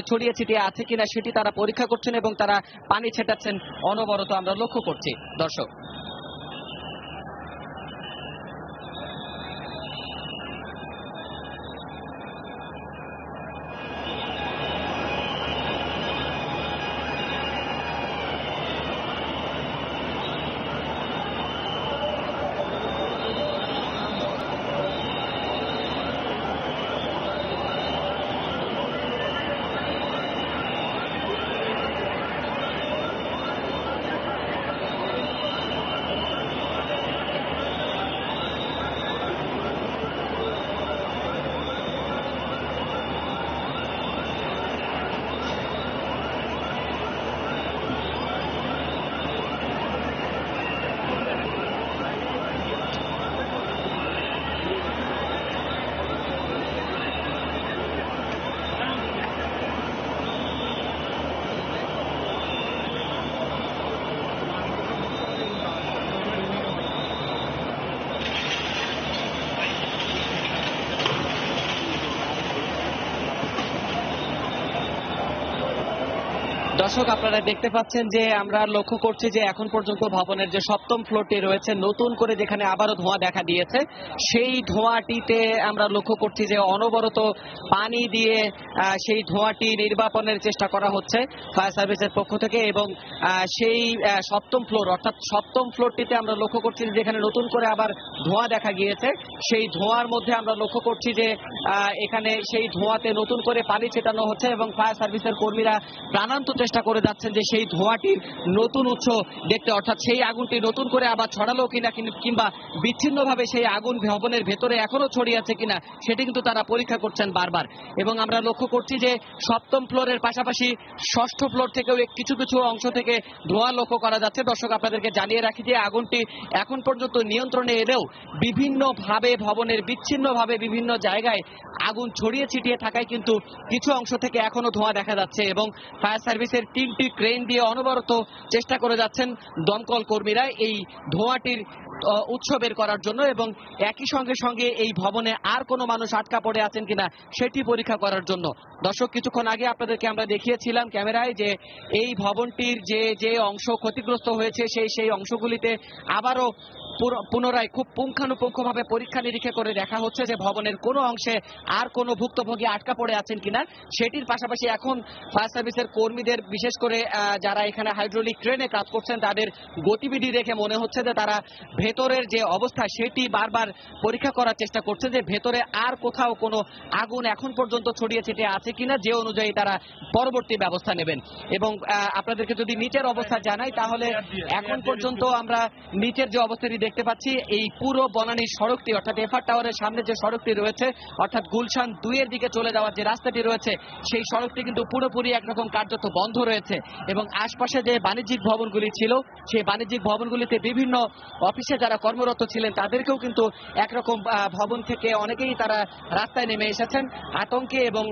ছড়িয়ে ছিটিয়ে আছে কিনা সেটি তারা পরীক্ষা করছেন এবং তারা পানি ছেটাচ্ছেন। অনবরত আমরা লক্ষ্য করছি। দর্শক দর্শক, আপনারা দেখতে পাচ্ছেন যে আমরা লক্ষ্য করছি যে এখন পর্যন্ত ভবনের যে সপ্তম ফ্লোরটি রয়েছে, নতুন করে যেখানে আবারও ধোঁয়া দেখা দিয়েছে, সেই ধোঁয়াটিতে আমরা লক্ষ্য করছি যে অনবরত পানি দিয়ে সেই ধোঁয়াটি নির্বাপনের চেষ্টা করা হচ্ছে ফায়ার সার্ভিসের পক্ষ থেকে এবং সেই সপ্তম ফ্লোর, অর্থাৎ সপ্তম ফ্লোরটিতে আমরা লক্ষ্য করছি যেখানে নতুন করে আবার ধোঁয়া দেখা গিয়েছে, সেই ধোঁয়ার মধ্যে আমরা লক্ষ্য করছি যে এখানে সেই ধোঁয়াতে নতুন করে পানি ছেটানো হচ্ছে এবং ফায়ার সার্ভিসের কর্মীরা প্রাণান্ত চেষ্টা করে যাচ্ছেন যে সেই ধোঁয়াটির নতুন উৎস দেখতে, অর্থাৎ সেই আগুনটি নতুন করে আবার ছড়ালো কিনা কিংবা বিচ্ছিন্নভাবে সেই আগুন ভবনের ভেতরে এখনও ছড়িয়ে আছে কিনা, সেটি কিন্তু তারা পরীক্ষা করছেন বারবার। এবং আমরা লক্ষ্য করছি যে সপ্তম ফ্লোরের পাশাপাশি ষষ্ঠ ফ্লোর থেকেও কিছু কিছু অংশ থেকে ধোঁয়া লক্ষ্য করা যাচ্ছে। দর্শক, আপনাদেরকে জানিয়ে রাখি যে আগুনটি এখন পর্যন্ত নিয়ন্ত্রণে এলেও বিভিন্নভাবে ভবনের বিচ্ছিন্নভাবে বিভিন্ন জায়গায় আগুন ছড়িয়ে ছিটিয়ে থাকায় কিন্তু কিছু অংশ থেকে এখনও ধোঁয়া দেখা যাচ্ছে এবং ফায়ার সার্ভিসের তিনটি ক্রেন দিয়ে অনবরত চেষ্টা করে যাচ্ছেন দমকল কর্মীরা। এই ধোঁয়াটির আহ, উৎস বের করার জন্য এবং একই সঙ্গে সঙ্গে এই ভবনে আর কোনো মানুষ আটকা পড়ে আছেন কিনা সেটি পরীক্ষা করার জন্য। দর্শক কিছুক্ষণ আগে আপনাদেরকে আমরা দেখিয়েছিলাম ক্যামেরায় যে এই ভবনটির যে যে অংশ ক্ষতিগ্রস্ত হয়েছে সেই সেই অংশগুলিতে আবারও পুনরায় খুব পুঙ্খানুপুঙ্খভাবে পরীক্ষা নিরীক্ষা করে দেখা হচ্ছে যে ভবনের কোনো অংশে আর কোনো ভুক্তভোগী আটকা পড়ে আছেন কিনা। সেটির পাশাপাশি এখন ফায়ার সার্ভিসের কর্মীদের বিশেষ করে যারা এখানে হাইড্রোলিক ট্রেনে কাজ করছেন তাদের গতিবিধি দেখে মনে হচ্ছে যে তারা ভেতরের যে অবস্থা, সেটি বারবার পরীক্ষা করার চেষ্টা করছে যে ভেতরে আর কোথাও কোনো আগুন এখন পর্যন্ত ছড়িয়ে ছিটিয়ে আছে কিনা, যে অনুযায়ী তারা পরবর্তী ব্যবস্থা নেবেন। এবং আপনাদেরকে যদি নিচের অবস্থা জানাই, তাহলে এখন পর্যন্ত আমরা নিচের যে অবস্থাটি দেখতে পাচ্ছি, এই পুরো বনানী সড়কটি, অর্থাৎ এফআর টাওয়ারের সামনে যে সড়কটি রয়েছে, অর্থাৎ গুলশান দুইয়ের দিকে চলে যাওয়ার যে রাস্তাটি রয়েছে, সেই সড়কটি কিন্তু পুরোপুরি একরকম কার্যত বন্ধ রয়েছে। এবং আশপাশে যে বাণিজ্যিক ভবনগুলি ছিল, সেই বাণিজ্যিক ভবনগুলিতে বিভিন্ন অফিসে যারা কর্মরত ছিলেন, তাদেরকেও কিন্তু একরকম ভবন থেকে অনেকেই তারা রাস্তায় নেমে এসেছেন। আতঙ্কে এবং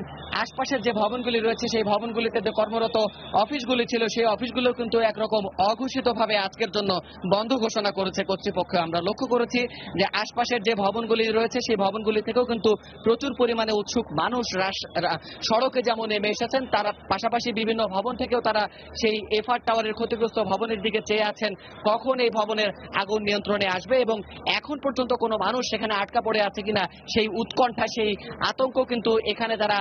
আশপাশের যে ভবনগুলি রয়েছে, সেই ভবনগুলিতে যে কর্মরত অফিসগুলি ছিল, সেই অফিসগুলো কিন্তু একরকম অঘোষিতভাবে আজকের জন্য বন্ধ ঘোষণা করেছে কর্তৃপক্ষ। আমরা লক্ষ্য করেছি যে আশপাশের যে ভবনগুলি রয়েছে, সেই ভবনগুলি থেকেও কিন্তু প্রচুর পরিমাণে উৎসুক মানুষ সড়কে যেমন নেমে এসেছেন, তারা পাশাপাশি বিভিন্ন ভবন থেকেও তারা সেই এফআর টাওয়ারের ক্ষতিগ্রস্ত ভবনের দিকে চেয়ে আছেন। কখন এই ভবনের আগুন নিয়ন্ত্রণে আসবে এবং এখন পর্যন্ত কোনো মানুষ সেখানে আটকা পড়ে আছে কিনা সেই উৎকণ্ঠা, সেই আতঙ্ক কিন্তু এখানে যারা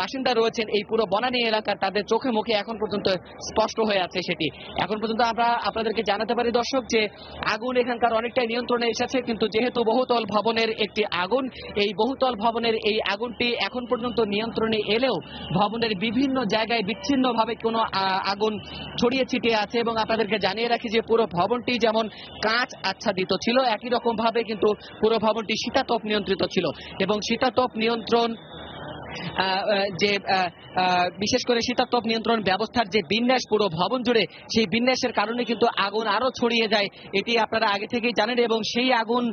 বাসিন্দা রয়েছেন এই পুরো বনানী এলাকার তাদের চোখে মুখে এখন পর্যন্ত স্পষ্ট হয়ে আছে সেটি। এখন পর্যন্ত আমরা আপনাদেরকে জানাতে পারি দর্শক যে আগুন এখানকার অনেকটাই নিয়ন্ত্রণে এসেছে, কিন্তু যেহেতু বহুতল ভবনের একটি আগুন, এই বহুতল ভবনের এই আগুনটি এখন পর্যন্ত নিয়ন্ত্রণে এলেও ভবনের বিভিন্ন জায়গায় বিচ্ছিন্নভাবে কোনো আগুন ছড়িয়ে ছিটিয়ে আছে এবং আপনাদেরকে জানিয়ে রাখি যে পুরো ভবনটি যেমন কাঁচ আচ্ছাদিত ছিল, একই রকম ভাবে কিন্তু পুরো ভবনটি শীতাতপ নিয়ন্ত্রিত ছিল। এবং শীতাতপ নিয়ন্ত্রণ যে বিশেষ করে শীতাতপ নিয়ন্ত্রণ ব্যবস্থার যে বিন্যাস পুরো ভবন জুড়ে, সেই বিন্যাসের কারণে কিন্তু আগুন আরও ছড়িয়ে যায়। এটি আপনারা আগে থেকেই জানেন এবং সেই আগুন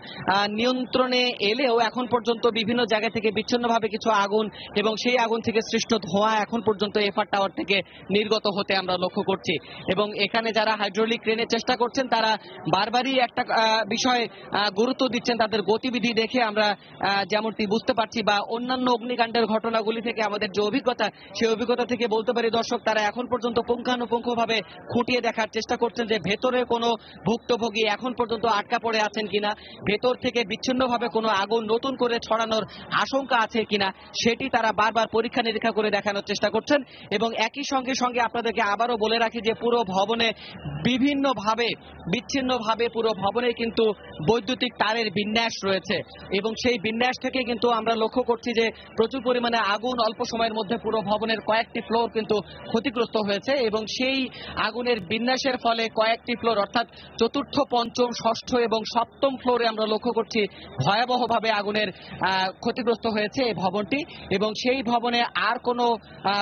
নিয়ন্ত্রণে এলেও এখন পর্যন্ত বিভিন্ন জায়গা থেকে বিচ্ছিন্নভাবে কিছু আগুন এবং সেই আগুন থেকে সৃষ্ট ধোঁয়া এখন পর্যন্ত এফআর টাওয়ার থেকে নির্গত হতে আমরা লক্ষ্য করছি। এবং এখানে যারা হাইড্রোলিক ক্রেনের চেষ্টা করছেন, তারা বারবারই একটা বিষয় গুরুত্ব দিচ্ছেন তাদের গতিবিধি দেখে আমরা যেমনটি বুঝতে পারছি বা অন্যান্য অগ্নিকাণ্ডের ঘটনা ঘটনাগুলি থেকে, আমাদের যে অভিজ্ঞতা, সেই অভিজ্ঞতা থেকে বলতে পারি, দর্শক, তারা এখন পর্যন্ত পুঙ্খানুপুঙ্খ ভাবে খুঁটিয়ে দেখার চেষ্টা করছেন যে ভেতরে কোনো ভুক্তভোগী এখন পর্যন্ত আটকা পড়ে আছেন কিনা, ভেতর থেকে বিচ্ছিন্নভাবে কোনো আগুন নতুন করে ছড়ানোর আশঙ্কা আছে কিনা, সেটি তারা বারবার পরীক্ষা নিরীক্ষা করে দেখানোর চেষ্টা করছেন। এবং একই সঙ্গে সঙ্গে আপনাদেরকে আবারও বলে রাখি যে পুরো ভবনে বিভিন্নভাবে, বিচ্ছিন্নভাবে পুরো ভবনে কিন্তু বৈদ্যুতিক তারের বিন্যাস রয়েছে। এবং সেই বিন্যাস থেকে কিন্তু আমরা লক্ষ্য করছি যে প্রচুর পরিমাণে আগুন অল্প সময়ের মধ্যে পুরো ভবনের কয়েকটি ফ্লোর কিন্তু ক্ষতিগ্রস্ত হয়েছে এবং সেই আগুনের বিন্যাসের ফলে কয়েকটি ফ্লোর অর্থাৎ চতুর্থ, পঞ্চম, ষষ্ঠ এবং সপ্তম ফ্লোরে আমরা লক্ষ্য করছি ভয়াবহভাবে আগুনের ক্ষতিগ্রস্ত হয়েছে এই ভবনটি এবং সেই ভবনে আর কোনো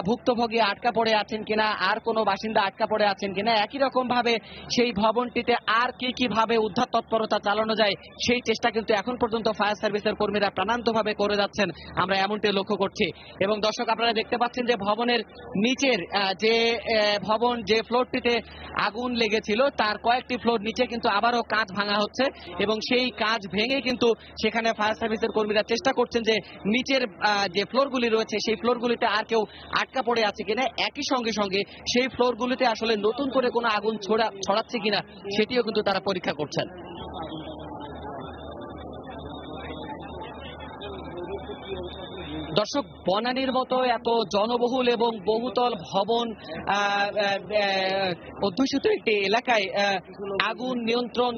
ভুক্তভোগী আটকা পড়ে আছেন কিনা, আর কোনো বাসিন্দা আটকা পড়ে আছেন কিনা, একই রকম ভাবে সেই ভবনটিতে আর কি কি ভাবে উদ্ধার তৎপরতা চালানো যায়, সেই চেষ্টা কিন্তু এখন পর্যন্ত ফায়ার সার্ভিসের কর্মীরা প্রাণান্ত ভাবে করে যাচ্ছেন। আমরা এমনটি লক্ষ্য করছি। এবং দর্শক, আপনারা দেখতে পাচ্ছেন যে ভবনের নিচের যে ভবন, যে ফ্লোরটিতে আগুন লেগেছিল, তার কয়েকটি ফ্লোর নিচে কিন্তু আবারও কাঁচ ভাঙা হচ্ছে এবং সেই কাঁচ ভেঙে কিন্তু সেখানে ফায়ার সার্ভিসের কর্মীরা চেষ্টা করছেন যে নিচের যে ফ্লোরগুলি রয়েছে, সেই ফ্লোরগুলিতে আর কেউ আটকা পড়ে আছে কিনা। একই সঙ্গে সঙ্গে সেই ফ্লোরগুলিতে আসলে নতুন করে কোনো আগুন ছড়া, ছড়াচ্ছে কিনা, সেটিও কিন্তু তারা পরীক্ষা করছেন। দর্শক, বনানীর মতো এত জনবহুল এবং বহুতল ভবন অধ্যুষিত একটি এলাকায় আগুন নিয়ন্ত্রণ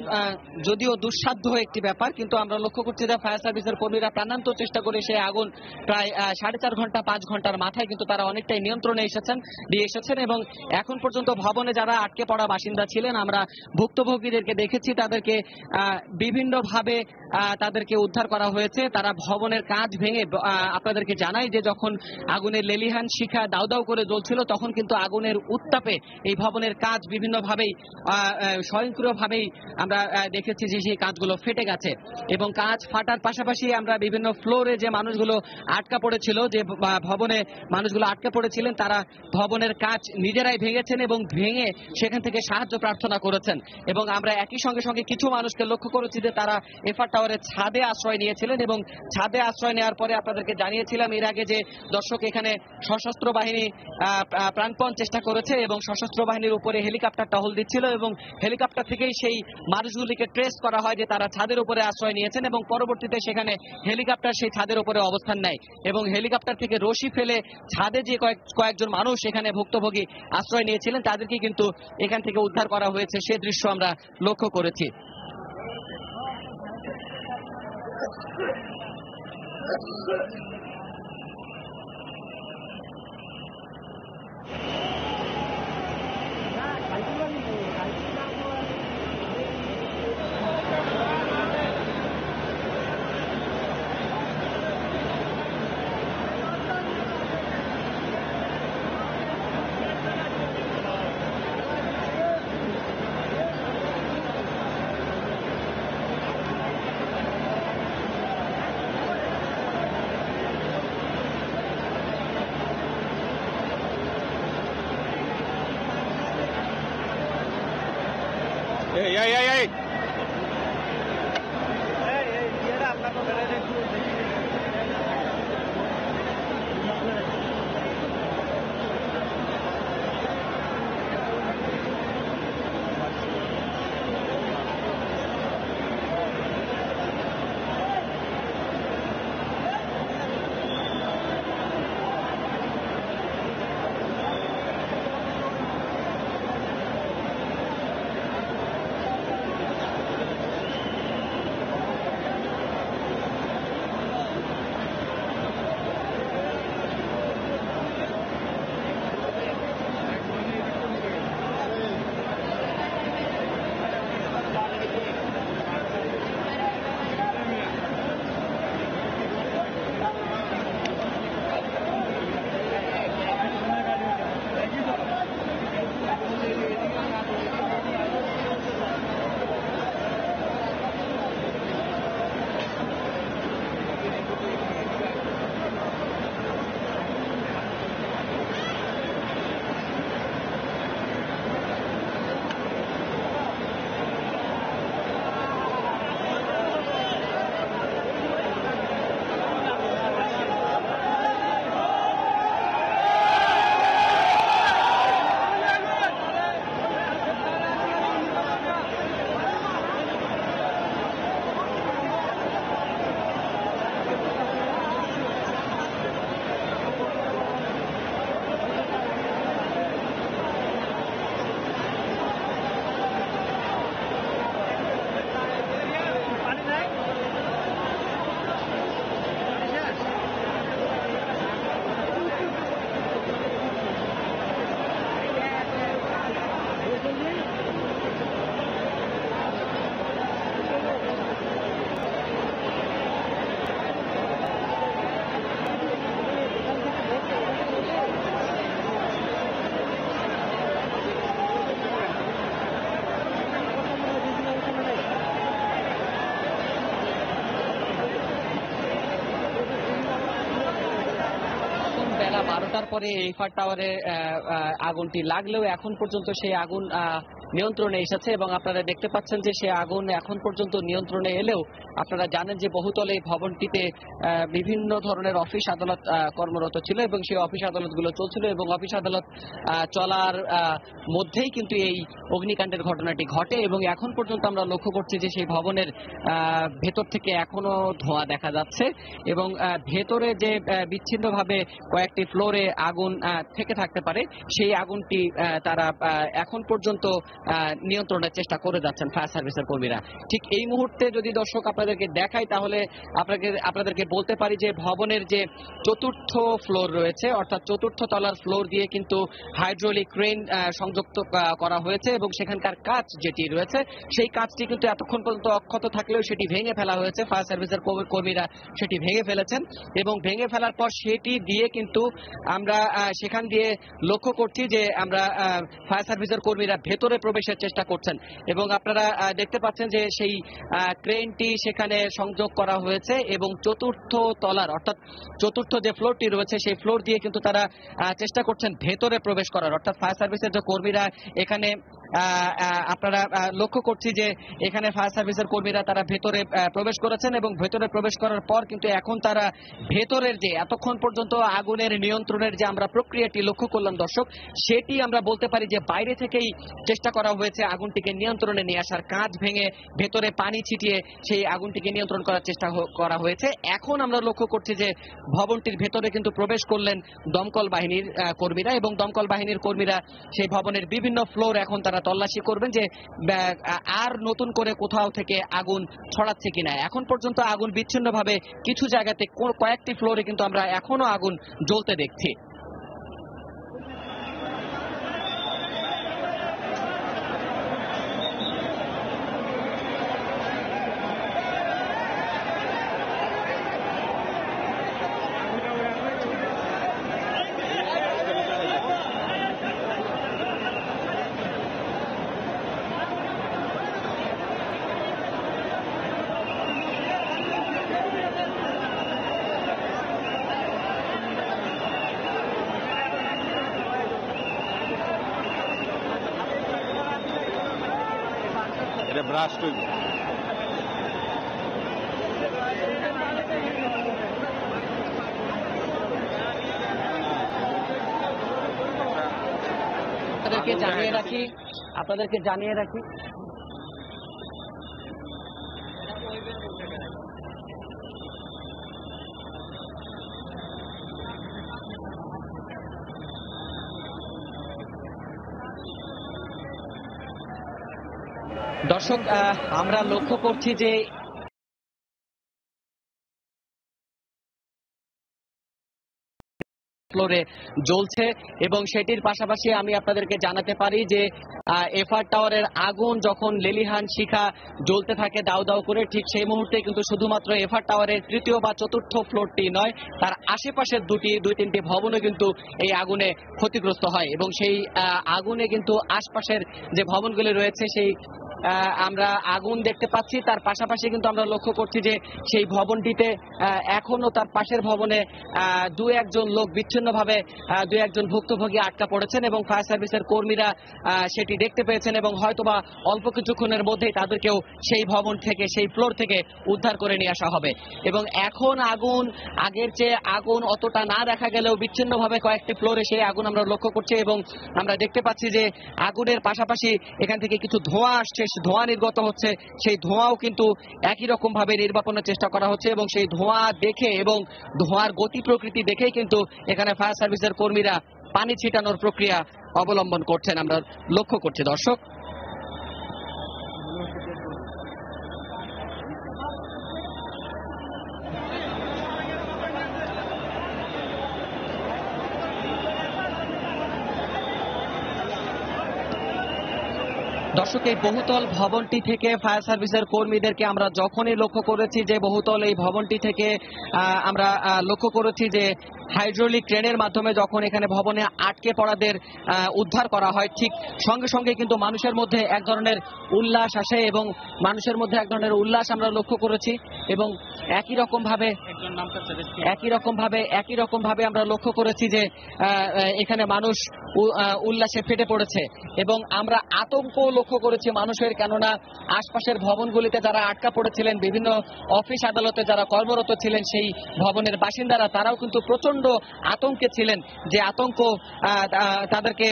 যদিও দুঃসাধ্য একটি ব্যাপার, কিন্তু আমরা লক্ষ্য করছি যে ফায়ার সার্ভিসের কর্মীরা প্রাণান্ত চেষ্টা করে সেই আগুন প্রায় সাড়ে চার ঘণ্টা, পাঁচ ঘণ্টার মাথায় কিন্তু তারা অনেকটাই নিয়ন্ত্রণে এসেছেন, দিয়ে এসেছেন এবং এখন পর্যন্ত ভবনে যারা আটকে পড়া বাসিন্দা ছিলেন, আমরা ভুক্তভোগীদেরকে দেখেছি, তাদেরকে বিভিন্নভাবে তাদেরকে উদ্ধার করা হয়েছে। তারা ভবনের কাজ ভেঙে আপনাদেরকে জানাই যে যখন আগুনের লেলিহান শিখা দাউ দাউ করে জ্বলছিল, তখন কিন্তু আগুনের উত্তাপে এই ভবনের কাজ বিভিন্নভাবেই স্বয়ংক্রিয়ভাবেই আমরা দেখেছি যে সেই কাজগুলো ফেটে গেছে। এবং কাজ ফাটার পাশাপাশি আমরা বিভিন্ন ফ্লোরে যে মানুষগুলো আটকা পড়েছিল, যে ভবনে মানুষগুলো আটকা পড়েছিলেন, তারা ভবনের কাজ নিজেরাই ভেঙেছেন এবং ভেঙে সেখান থেকে সাহায্য প্রার্থনা করেছেন। এবং আমরা একই সঙ্গে সঙ্গে কিছু মানুষকে লক্ষ্য করেছি যে তারা এফআর টাওয়ারের ছাদে আশ্রয় নিয়েছিলেন এবং ছাদে আশ্রয় নেওয়ার পরে আপনাদেরকে জানিয়েছিলাম এর আগে যে দর্শক এখানে সশস্ত্র বাহিনী প্রাণপণ চেষ্টা করেছে এবং সশস্ত্র বাহিনীর উপরে হেলিকপ্টার টহল দিচ্ছিল এবং হেলিকপ্টার থেকেই সেই মানুষগুলিকে ট্রেস করা হয় যে তারা ছাদের উপরে আশ্রয় নিয়েছেন এবং পরবর্তীতে সেখানে হেলিকপ্টার সেই ছাদের উপরে অবস্থান নেয় এবং হেলিকপ্টার থেকে রশি ফেলে ছাদে যে কয়েক, কয়েকজন মানুষ এখানে ভুক্তভোগী আশ্রয় নিয়েছিলেন, তাদেরকে কিন্তু এখান থেকে উদ্ধার করা হয়েছে। সে দৃশ্য আমরা লক্ষ্য করেছি। এই এই এই এই তারপরে টাওয়ারে আহ, টাওয়ারে আগুনটি লাগলেও এখন পর্যন্ত সেই আগুন নিয়ন্ত্রণে এসেছে এবং আপনারা দেখতে পাচ্ছেন যে সে আগুন এখন পর্যন্ত নিয়ন্ত্রণে এলেও আপনারা জানেন যে বহুতল এই ভবনটিতে বিভিন্ন ধরনের অফিস আদালত কর্মরত ছিল এবং সেই অফিস আদালতগুলো চলছিল এবং অফিস আদালত চলার মধ্যেই কিন্তু এই অগ্নিকাণ্ডের ঘটনাটি ঘটে এবং এখন পর্যন্ত আমরা লক্ষ্য করছি যে সেই ভবনের ভেতর থেকে এখনও ধোঁয়া দেখা যাচ্ছে এবং ভেতরে যে বিচ্ছিন্নভাবে কয়েকটি ফ্লোরে আগুন থেকে থাকতে পারে, সেই আগুনটি তারা এখন পর্যন্ত নিয়ন্ত্রণের চেষ্টা করে যাচ্ছেন ফায়ার সার্ভিসের কর্মীরা। ঠিক এই মুহূর্তে যদি দর্শক আপনাদেরকে দেখাই তাহলে আপনাকে, আপনাদেরকে বলতে পারি যে ভবনের যে চতুর্থ ফ্লোর রয়েছে, অর্থাৎ চতুর্থ তলার ফ্লোর দিয়ে কিন্তু হাইড্রোলিক ক্রেন সংযুক্ত করা হয়েছে এবং সেখানকার কাজ যেটি রয়েছে, সেই কাজটি কিন্তু এতক্ষণ পর্যন্ত অক্ষত থাকলেও সেটি ভেঙে ফেলা হয়েছে। ফায়ার সার্ভিসের কর্মী- কর্মীরা সেটি ভেঙে ফেলেছেন এবং ভেঙে ফেলার পর সেটি দিয়ে কিন্তু আমরা সেখান দিয়ে লক্ষ্য করছি যে আমরা ফায়ার সার্ভিসের কর্মীরা ভেতরে প্রবেশের চেষ্টা করছেন। এবং আপনারা দেখতে পাচ্ছেন যে সেই ক্রেনটি সেখানে সংযোগ করা হয়েছে এবং চতুর্থ তলার, অর্থাৎ চতুর্থ যে ফ্লোরটি রয়েছে, সেই ফ্লোর দিয়ে কিন্তু তারা চেষ্টা করছেন ভেতরে প্রবেশ করার। অর্থাৎ ফায়ার সার্ভিসের যে কর্মীরা এখানে আপনারা লক্ষ্য করছি যে এখানে ফায়ার সার্ভিসের কর্মীরা তারা ভেতরে প্রবেশ করেছেন এবং ভেতরে প্রবেশ করার পর কিন্তু এখন তারা ভেতরের যে এতক্ষণ পর্যন্ত আগুনের নিয়ন্ত্রণের যে আমরা প্রক্রিয়াটি লক্ষ্য করলাম দর্শক, সেটি আমরা বলতে পারি যে বাইরে থেকেই চেষ্টা করা হয়েছে আগুনটিকে নিয়ন্ত্রণে নিয়ে আসার। কাজ ভেঙে ভেতরে পানি ছিটিয়ে সেই আগুনটিকে নিয়ন্ত্রণ করার চেষ্টা করা হয়েছে। এখন আমরা লক্ষ্য করছি যে ভবনটির ভেতরে কিন্তু প্রবেশ করলেন দমকল বাহিনীর কর্মীরা এবং দমকল বাহিনীর কর্মীরা সেই ভবনের বিভিন্ন ফ্লোর এখন তারা তল্লাশি করবেন যে আর নতুন করে কোথাও থেকে আগুন ছড়াচ্ছে কিনা। এখন পর্যন্ত আগুন বিচ্ছিন্নভাবে কিছু জায়গাতে কয়েকটি ফ্লোরে কিন্তু আমরা এখনও আগুন জ্বলতে দেখছি। ব্রাশ আপনাদেরকে জানিয়ে রাখি আপনাদেরকে জানিয়ে রাখি দর্শক আমরা লক্ষ্য করছি যে ফ্লোরে জ্বলছে এবং সেটির পাশাপাশি আমি আপনাদেরকে জানাতে পারি যে এফআর টাওয়ারের আগুন যখন লেলিহান শিখা জ্বলতে থাকে দাউ দাউ করে, ঠিক সেই মুহূর্তে কিন্তু শুধুমাত্র এফআর টাওয়ারের তৃতীয় বা চতুর্থ ফ্লোরটি নয়, তার আশেপাশের দুটি, দুই তিনটি ভবনও কিন্তু এই আগুনে ক্ষতিগ্রস্ত হয় এবং সেই আগুনে কিন্তু আশপাশের যে ভবনগুলি রয়েছে, সেই আমরা আগুন দেখতে পাচ্ছি। তার পাশাপাশি কিন্তু আমরা লক্ষ্য করছি যে সেই ভবনটিতে আহ, এখনও তার পাশের ভবনে দু একজন লোক বিচ্ছিন্নভাবে দু একজন ভুক্তভোগী আটকা পড়েছেন এবং ফায়ার সার্ভিসের কর্মীরা সেটি দেখতে পেয়েছেন এবং হয়তোবা অল্প কিছুক্ষণের মধ্যেই তাদেরকেও সেই ভবন থেকে সেই ফ্লোর থেকে উদ্ধার করে নিয়ে আসা হবে। এবং এখন আগুন আগের চেয়ে আগুন অতটা না দেখা গেলেও বিচ্ছিন্নভাবে কয়েকটি ফ্লোরে সেই আগুন আমরা লক্ষ্য করছি এবং আমরা দেখতে পাচ্ছি যে আগুনের পাশাপাশি এখান থেকে কিছু ধোঁয়া আসছে সে ধোঁয়া নির্গত হচ্ছে। সেই ধোঁয়াও কিন্তু একই রকম ভাবে নির্বাপনের চেষ্টা করা হচ্ছে এবং সেই ধোঁয়া দেখে এবং ধোঁয়ার গতি প্রকৃতি দেখেই কিন্তু এখানে ফায়ার সার্ভিসের কর্মীরা পানি ছিটানোর প্রক্রিয়া অবলম্বন করছেন। আমরা লক্ষ্য করছি দর্শক। দর্শক এই বহুতল ভবনটি থেকে ফায়ার সার্ভিসের কর্মীদেরকে আমরা যখনই লক্ষ্য করেছি যে বহুতল এই ভবনটি থেকে আমরা লক্ষ্য করেছি যে হাইড্রোলিক ক্রেনের মাধ্যমে যখন এখানে ভবনে আটকে পড়াদের উদ্ধার করা হয় ঠিক সঙ্গে সঙ্গে কিন্তু মানুষের মধ্যে এক ধরনের উল্লাস আসে এবং মানুষের মধ্যে এক ধরনের উল্লাস আমরা লক্ষ্য করেছি এবং একই রকম ভাবে একই রকম ভাবে একই রকম ভাবে আমরা লক্ষ্য করেছি যে এখানে মানুষ উল্লাসে ফেটে পড়েছে। এবং আমরা আতঙ্ক লক্ষ্য করেছি মানুষের, কেননা আশপাশের ভবনগুলিতে যারা আটকা পড়েছিলেন, বিভিন্ন অফিস আদালতে যারা কর্মরত ছিলেন, সেই ভবনের বাসিন্দারা, তারাও কিন্তু প্রচণ্ড আতঙ্কে ছিলেন যে আতঙ্ক তাদেরকে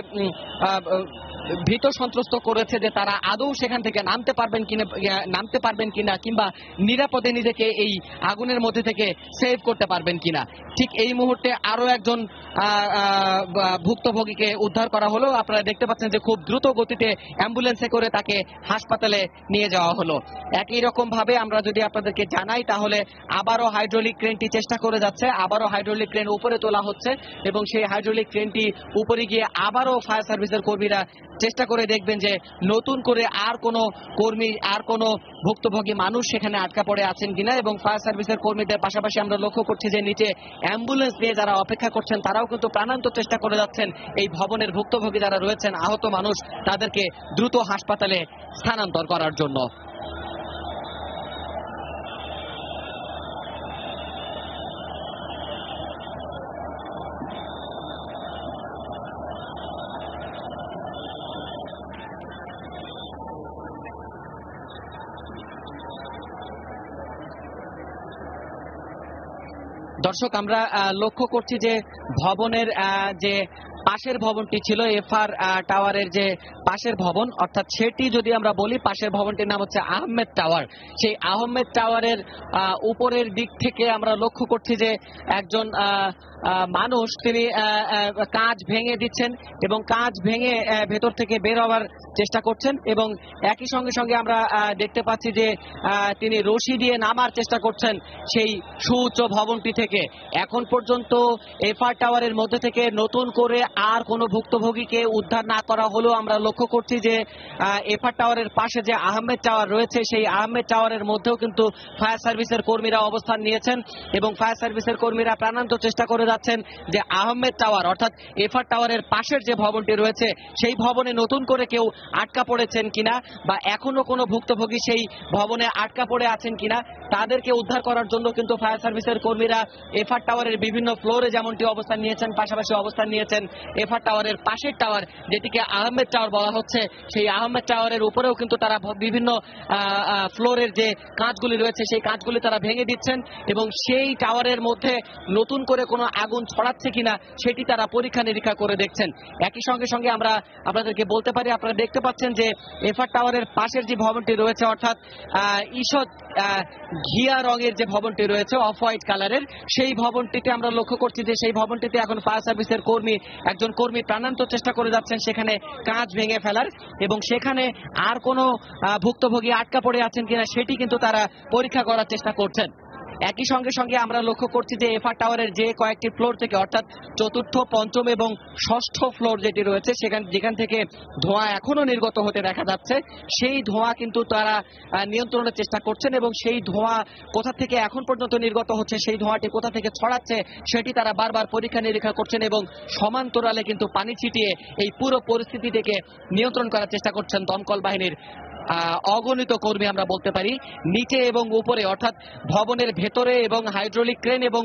ভীত সন্ত্রস্ত করেছে যে তারা আদৌ সেখান থেকে নামতে পারবেন কিনা নামতে পারবেন কিনা কিংবা নিরাপদে নিজেকে এই আগুনের মধ্যে থেকে সেভ করতে পারবেন কিনা। ঠিক এই মুহূর্তে আরও একজন ভুক্তভোগীকে উদ্ধার করা হলো। আপনারা দেখতে পাচ্ছেন যে খুব দ্রুত গতিতে অ্যাম্বুলেন্সে করে তাকে হাসপাতালে নিয়ে যাওয়া হলো। একই রকম ভাবে আমরা যদি আপনাদেরকে জানাই, তাহলে আবারও হাইড্রোলিক ক্রেনটি চেষ্টা করে যাচ্ছে। আবারও হাইড্রোলিক ক্রেন উপরে তোলা হচ্ছে এবং সেই হাইড্রোলিক ক্রেনটি উপরে গিয়ে আবারও ফায়ার সার্ভিসের কর্মীরা চেষ্টা করে দেখবেন যে নতুন করে আর কোনো কর্মী, আর কোনো ভুক্তভোগী মানুষ সেখানে আটকা পড়ে আছেন কিনা এবং ফায়ার সার্ভিসের কর্মীদের পাশাপাশি আমরা লক্ষ্য করছি যে নিচে অ্যাম্বুলেন্স নিয়ে যারা অপেক্ষা করছেন, তারাও কিন্তু প্রাণান্ত চেষ্টা করে যাচ্ছেন। এই ভবনের ভুক্তভোগী যারা রয়েছেন, আহত মানুষ, তাদেরকে দ্রুত হাসপাতালে স্থানান্তর করার জন্য। দর্শক, আমরা লক্ষ্য করছি যে ভবনের যে পাশের ভবনটি ছিল, এফআর টাওয়ারের যে পাশের ভবন, অর্থাৎ সেটি যদি আমরা বলি, পাশের ভবনটির নাম হচ্ছে আহমেদ টাওয়ার। সেই আহমেদ টাওয়ারের উপরের দিক থেকে আমরা লক্ষ্য করছি যে একজন মানুষ তিনি আহ, ভেঙে দিচ্ছেন এবং কাজ ভেঙে ভেতর থেকে বের হওয়ার চেষ্টা করছেন এবং একই সঙ্গে সঙ্গে আমরা দেখতে পাচ্ছি যে তিনি রশি দিয়ে নামার চেষ্টা করছেন সেই সুউচ্চ ভবনটি থেকে। এখন পর্যন্ত এফআর টাওয়ারের মধ্যে থেকে নতুন করে আর কোনো ভুক্তভোগীকে উদ্ধার না করা হলেও আমরা লক্ষ্য করছি যে এফআর টাওয়ারের পাশে যে আহমেদ টাওয়ার রয়েছে সেই আহমেদ টাওয়ারের মধ্যেও কিন্তু ফায়ার সার্ভিসের কর্মীরা অবস্থান নিয়েছেন এবং ফায়ার সার্ভিসের কর্মীরা প্রাণান্ত চেষ্টা করে যাচ্ছেন যে আহমেদ টাওয়ার, অর্থাৎ এফআর টাওয়ারের পাশের যে ভবনটি রয়েছে, সেই ভবনে নতুন করে কেউ আটকা পড়েছেন কিনা বা এখনও কোনো ভুক্তভোগী সেই ভবনে আটকা পড়ে আছেন কিনা, তাদেরকে উদ্ধার করার জন্য কিন্তু ফায়ার সার্ভিসের কর্মীরা এফআর টাওয়ারের বিভিন্ন ফ্লোরে যেমনটি অবস্থান নিয়েছেন, পাশাপাশি অবস্থান নিয়েছেন, এফআর টাওয়ারের পাশের টাওয়ার যেটিকে আহমেদ টাওয়ার বলা হচ্ছে, সেই আহমেদ টাওয়ারের উপরেও কিন্তু তারা বিভিন্ন ফ্লোরের যে কাঁচগুলি রয়েছে, সেই কাঁচগুলি তারা ভেঙে দিচ্ছেন এবং সেই টাওয়ারের মধ্যে নতুন করে কোনো আগুন ছড়াচ্ছে কিনা সেটি তারা পরীক্ষা নিরীক্ষা করে দেখছেন। একই সঙ্গে সঙ্গে আমরা আপনাদেরকে বলতে পারি, আপনারা দেখতে পাচ্ছেন যে এফআর টাওয়ারের পাশের যে ভবনটি রয়েছে, অর্থাৎ ঈষৎ ঘিয়া রঙের যে ভবনটি রয়েছে, অফ হোয়াইট কালারের, সেই ভবনটিতে আমরা লক্ষ্য করছি যে সেই ভবনটিতে এখন ফায়ার সার্ভিসের কর্মী, একজন কর্মী প্রাণান্ত চেষ্টা করে যাচ্ছেন, সেখানে কাঁচ ভেঙে ফেলার এবং সেখানে আর কোনো ভুক্তভোগী আটকা পড়ে আছেন কিনা সেটি কিন্তু তারা পরীক্ষা করার চেষ্টা করছেন। একই সঙ্গে সঙ্গে আমরা লক্ষ্য করছি যে এফআর টাওয়ারের যে কয়েকটি ফ্লোর থেকে, অর্থাৎ চতুর্থ, পঞ্চম এবং ষষ্ঠ ফ্লোর যেটি রয়েছে, সেখান, যেখান থেকে ধোঁয়া এখনও নির্গত হতে দেখা যাচ্ছে। সেই ধোঁয়া কিন্তু তারা নিয়ন্ত্রণের চেষ্টা করছেন এবং সেই ধোঁয়া কোথা থেকে এখন পর্যন্ত নির্গত হচ্ছে, সেই ধোঁয়াটি কোথা থেকে ছড়াচ্ছে, সেটি তারা বারবার পরীক্ষা নিরীক্ষা করছেন এবং সমান্তরালে কিন্তু পানি ছিটিয়ে এই পুরো পরিস্থিতিটিকে নিয়ন্ত্রণ করার চেষ্টা করছেন দমকল বাহিনীর অগণিত কর্মী আমরা বলতে পারি। নিচে এবং উপরে, অর্থাৎ ভবনের ভেতরে এবং হাইড্রোলিক ক্রেন এবং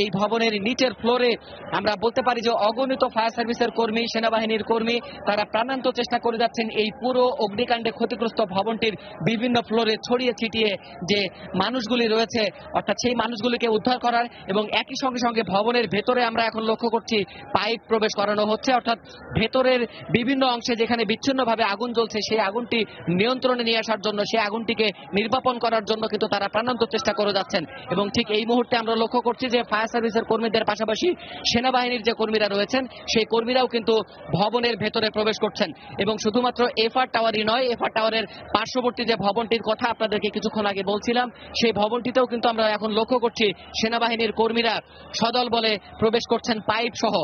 এই ভবনের নিচের ফ্লোরে আমরা বলতে পারি যে অগণিত ফায়ার সার্ভিসের কর্মী, সেনাবাহিনীর কর্মী, তারা প্রাণান্ত চেষ্টা করে যাচ্ছেন এই পুরো অগ্নিকাণ্ডে ক্ষতিগ্রস্ত ভবনটির বিভিন্ন ফ্লোরে ছড়িয়ে ছিটিয়ে যে মানুষগুলি রয়েছে, অর্থাৎ সেই মানুষগুলিকে উদ্ধার করার এবং একই সঙ্গে সঙ্গে ভবনের ভেতরে আমরা এখন লক্ষ্য করছি পাইপ প্রবেশ করানো হচ্ছে, অর্থাৎ ভেতরের বিভিন্ন অংশে যেখানে বিচ্ছিন্নভাবে আগুন জ্বলছে, সেই আগুনটি নিয়ন্ত্রণে নিয়ে আসার জন্য সেই আগুনটিকে নির্বাপন করার জন্য কিন্তু তারা প্রাণান্ত চেষ্টা করে যাচ্ছেন। এবং ঠিক এই মুহূর্তে আমরা লক্ষ্য করছি যে ফায়ার সার্ভিসের কর্মীদের পাশাপাশি সেনাবাহিনীর যে কর্মীরা রয়েছেন, সেই কর্মীরাও কিন্তু ভবনের ভেতরে প্রবেশ করছেন। এবং শুধুমাত্র এফআর টাওয়ারই নয়, এফআর টাওয়ারের পার্শ্ববর্তী যে ভবনটির কথা আপনাদেরকে কিছুক্ষণ আগে বলছিলাম, সেই ভবনটিতেও কিন্তু আমরা এখন লক্ষ্য করছি সেনাবাহিনীর কর্মীরা সদল বলে প্রবেশ করছেন পাইপ সহ